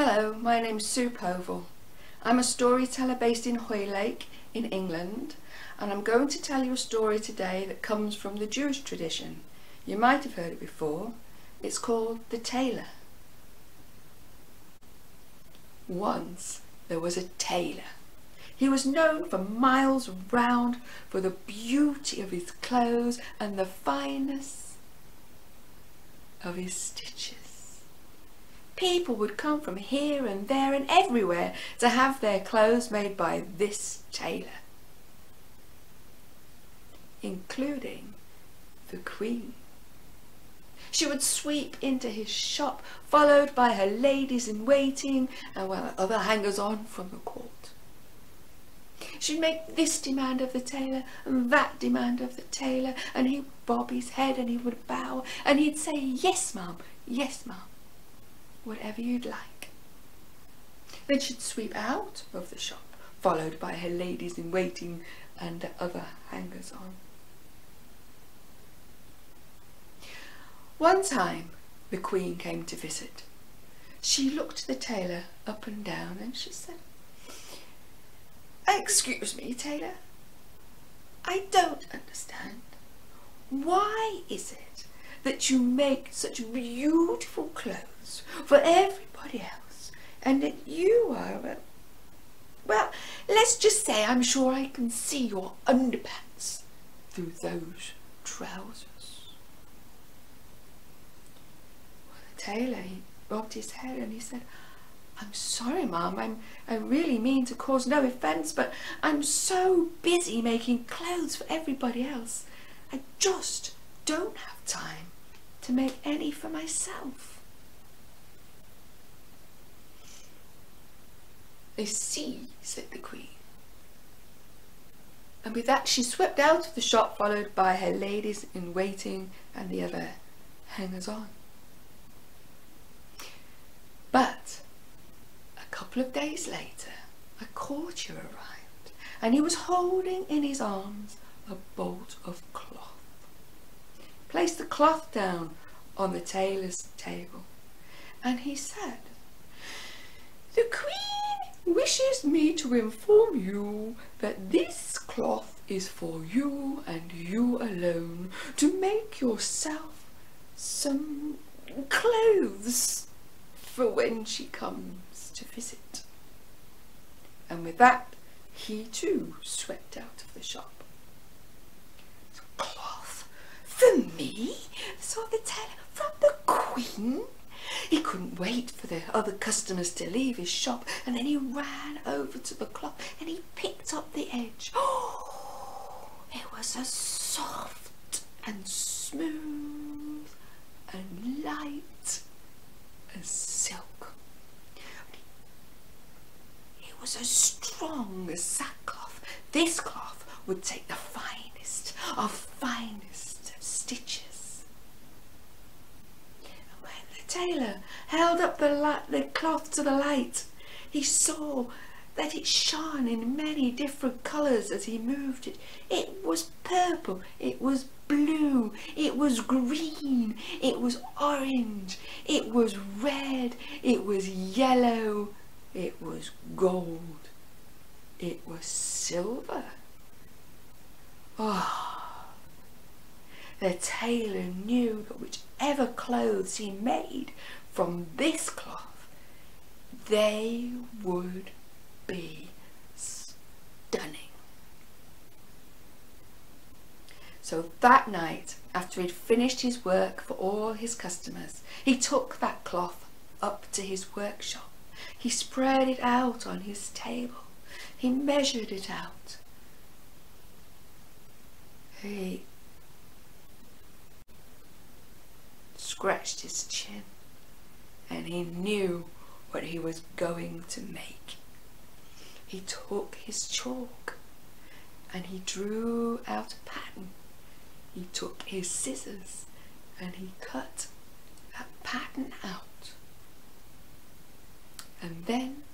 Hello, my name's Sue Povall. I'm a storyteller based in Hoylake in England and I'm going to tell you a story today that comes from the Jewish tradition. You might have heard it before. It's called The Tailor. Once there was a tailor. He was known for miles round for the beauty of his clothes and the fineness of his stitches. People would come from here and there and everywhere to have their clothes made by this tailor, including the Queen. She would sweep into his shop, followed by her ladies in waiting and well, other hangers-on from the court. She'd make this demand of the tailor and that demand of the tailor, and he'd bob his head and he would bow, and he'd say, yes, ma'am, yes, ma'am whatever you'd like. Then she'd sweep out of the shop, followed by her ladies in waiting and other hangers-on. One time the Queen came to visit. She looked the tailor up and down and she said, Excuse me, tailor, I don't understand. Why is it that you make such beautiful clothes for everybody else and that you are, well, well, let's just say I'm sure I can see your underpants through those trousers. Well, the tailor, he bobbed his head and he said, I'm sorry, ma'am, I'm, I really mean to cause no offence, but I'm so busy making clothes for everybody else. I just don't have time to make any for myself. I see, said the Queen. And with that she swept out of the shop followed by her ladies in waiting and the other hangers-on. But a couple of days later a courtier arrived and he was holding in his arms a bolt of cloth. Place the cloth down on the tailor's table and he said, The Queen wishes me to inform you that this cloth is for you and you alone to make yourself some clothes for when she comes to visit. And with that, he too swept out of the shop. Cloth for me? thought the tailor. From the Queen? He couldn't wait for the other customers to leave his shop and then he ran over to the cloth and he picked up the edge. Oh, it was as soft and smooth and light as silk. It was as strong as sackcloth. This cloth would take the finest of finest of stitches tailor held up the, the cloth to the light. He saw that it shone in many different colours as he moved it. It was purple, it was blue, it was green, it was orange, it was red, it was yellow, it was gold, it was silver. Oh, the tailor knew that whichever clothes he made from this cloth, they would be stunning. So that night, after he'd finished his work for all his customers, he took that cloth up to his workshop. He spread it out on his table. He measured it out. He scratched his chin and he knew what he was going to make. He took his chalk and he drew out a pattern. He took his scissors and he cut that pattern out. And then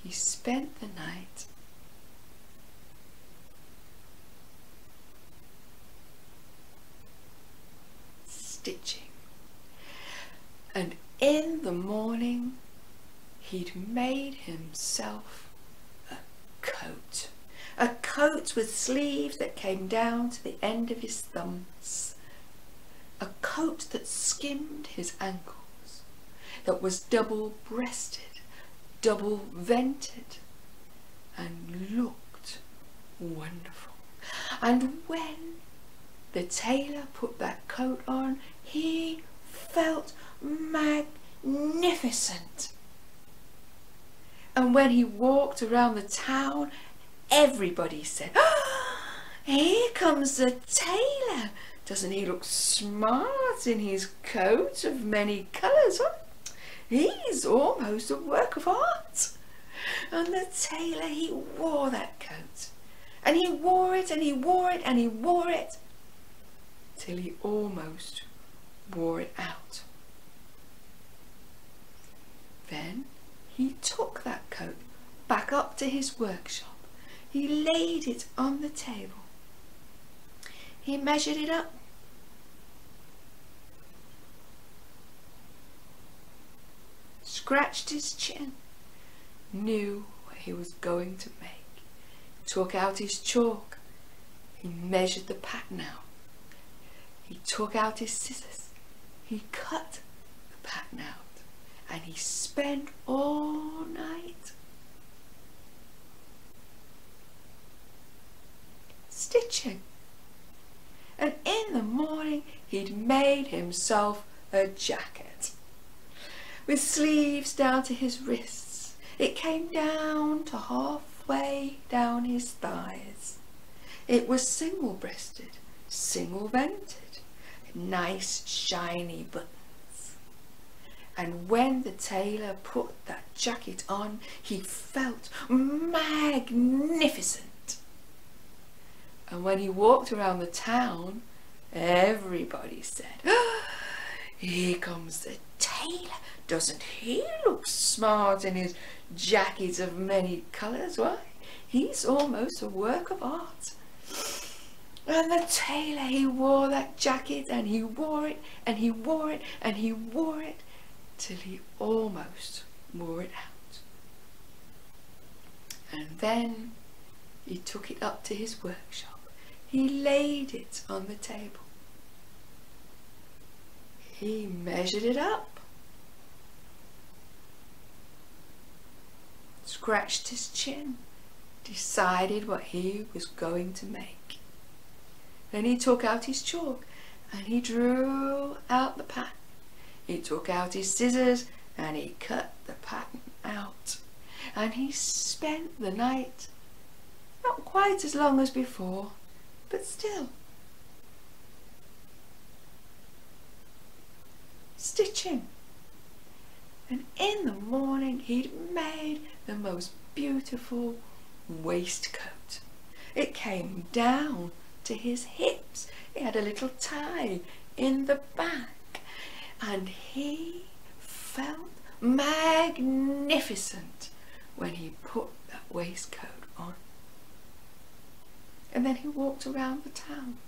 he spent the night stitching. And in the morning, he'd made himself a coat. A coat with sleeves that came down to the end of his thumbs. A coat that skimmed his ankles, that was double breasted, double vented, and looked wonderful. And when the tailor put that coat on, he felt magnificent. And when he walked around the town, everybody said, oh, Here comes the tailor. Doesn't he look smart in his coat of many colours? Huh? He's almost a work of art. And the tailor, he wore that coat. And he wore it and he wore it and he wore it till he almost wore it out. Then he took that coat back up to his workshop. He laid it on the table. He measured it up. Scratched his chin. Knew what he was going to make. Took out his chalk. He measured the pattern out. He took out his scissors. He cut the pattern out and he spent all night stitching. And in the morning he'd made himself a jacket with sleeves down to his wrists. It came down to halfway down his thighs. It was single breasted, single vented nice shiny buttons. And when the tailor put that jacket on, he felt magnificent. And when he walked around the town, everybody said, oh, Here comes the tailor. Doesn't he look smart in his jacket of many colours? Why, he's almost a work of art. And the tailor, he wore that jacket and he wore it and he wore it and he wore it till he almost wore it out. And then he took it up to his workshop. He laid it on the table. He measured it up. Scratched his chin. Decided what he was going to make. Then he took out his chalk and he drew out the pattern. He took out his scissors and he cut the pattern out. And he spent the night, not quite as long as before, but still, stitching. And in the morning he'd made the most beautiful waistcoat. It came down to his hips. He had a little tie in the back and he felt magnificent when he put that waistcoat on. And then he walked around the town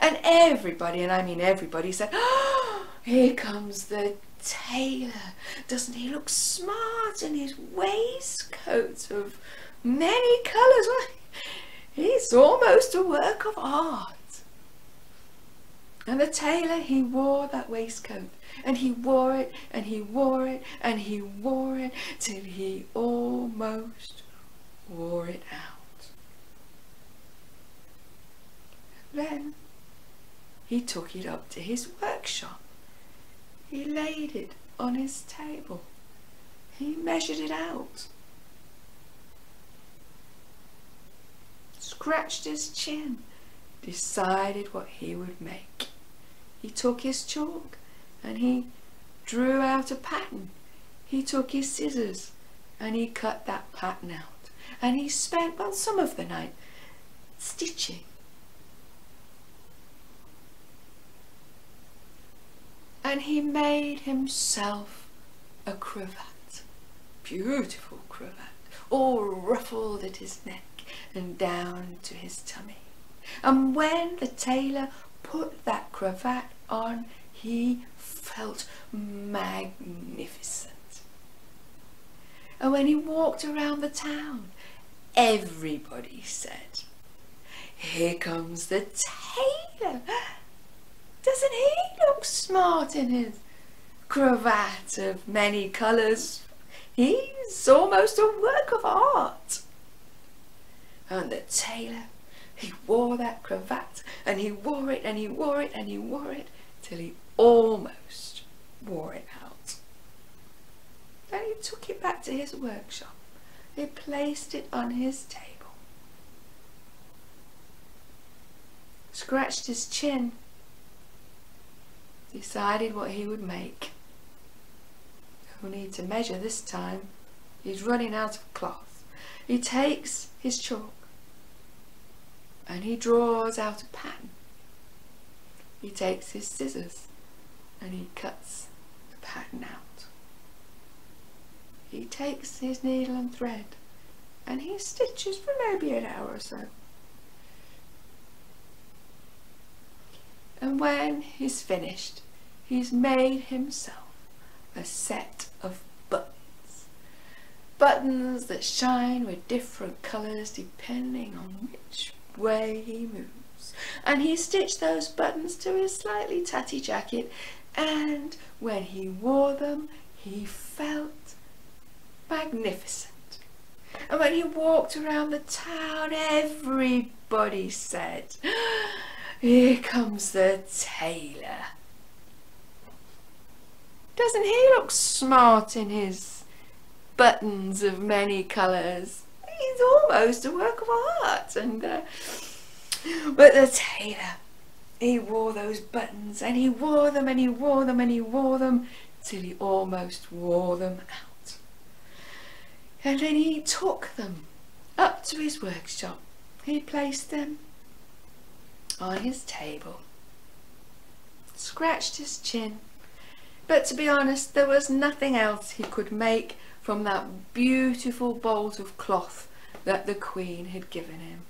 and everybody, and I mean everybody, said, oh, here comes the tailor. Doesn't he look smart in his waistcoat of many colours? It's almost a work of art. And the tailor, he wore that waistcoat, and he wore it, and he wore it, and he wore it, till he almost wore it out. Then he took it up to his workshop. He laid it on his table. He measured it out. Scratched his chin, decided what he would make. He took his chalk and he drew out a pattern. He took his scissors and he cut that pattern out. And he spent, well, some of the night stitching. And he made himself a cravat, beautiful cravat, all ruffled at his neck and down to his tummy. And when the tailor put that cravat on, he felt magnificent. And when he walked around the town, everybody said, Here comes the tailor. Doesn't he look smart in his cravat of many colours? He's almost a work of art. And the tailor, he wore that cravat and he wore it and he wore it and he wore it till he almost wore it out. Then he took it back to his workshop. He placed it on his table. Scratched his chin. Decided what he would make. No need to measure this time. He's running out of cloth. He takes his chalk and he draws out a pattern. He takes his scissors and he cuts the pattern out. He takes his needle and thread and he stitches for maybe an hour or so. And when he's finished, he's made himself a set of. Buttons that shine with different colours depending on which way he moves. And he stitched those buttons to his slightly tatty jacket and when he wore them he felt magnificent. And when he walked around the town everybody said, Here comes the tailor. Doesn't he look smart in his buttons of many colours? He's almost a work of art. And uh, but the tailor, he wore those buttons, and he wore them, and he wore them, and he wore them, till he almost wore them out. And then he took them up to his workshop. He placed them on his table, scratched his chin, but to be honest, there was nothing else he could make from that beautiful bolt of cloth that the Queen had given him.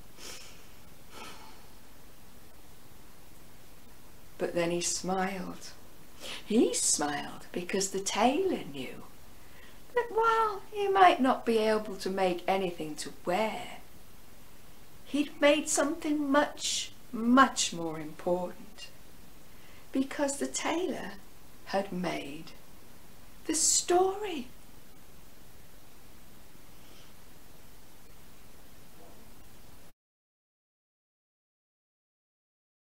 But then he smiled. He smiled because the tailor knew that while he might not be able to make anything to wear, he'd made something much, much more important. Because the tailor had made the story